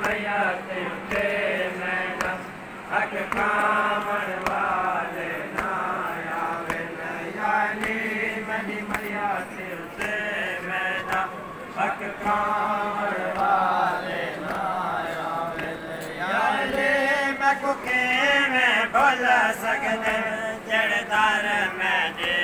मैया ते उठे मेरा हक उठे मेरा हक कावड़ वाले नारायण याली मैं को किवें भुल सकदे जड़ दर मैं देते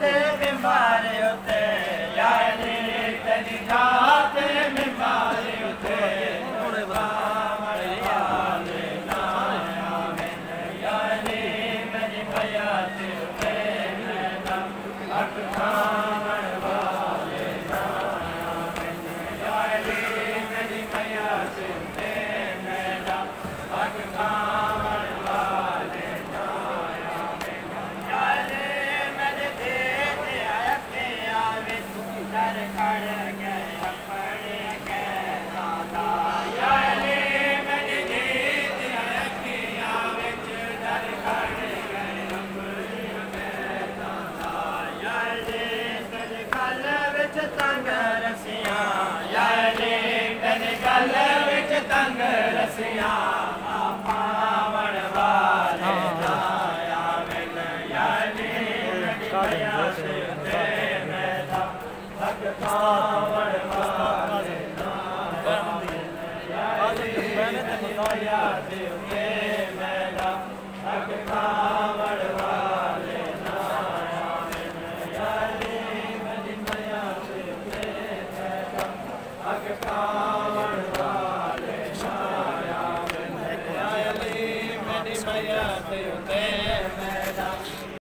बीमारे उते लाल त बीमार भगता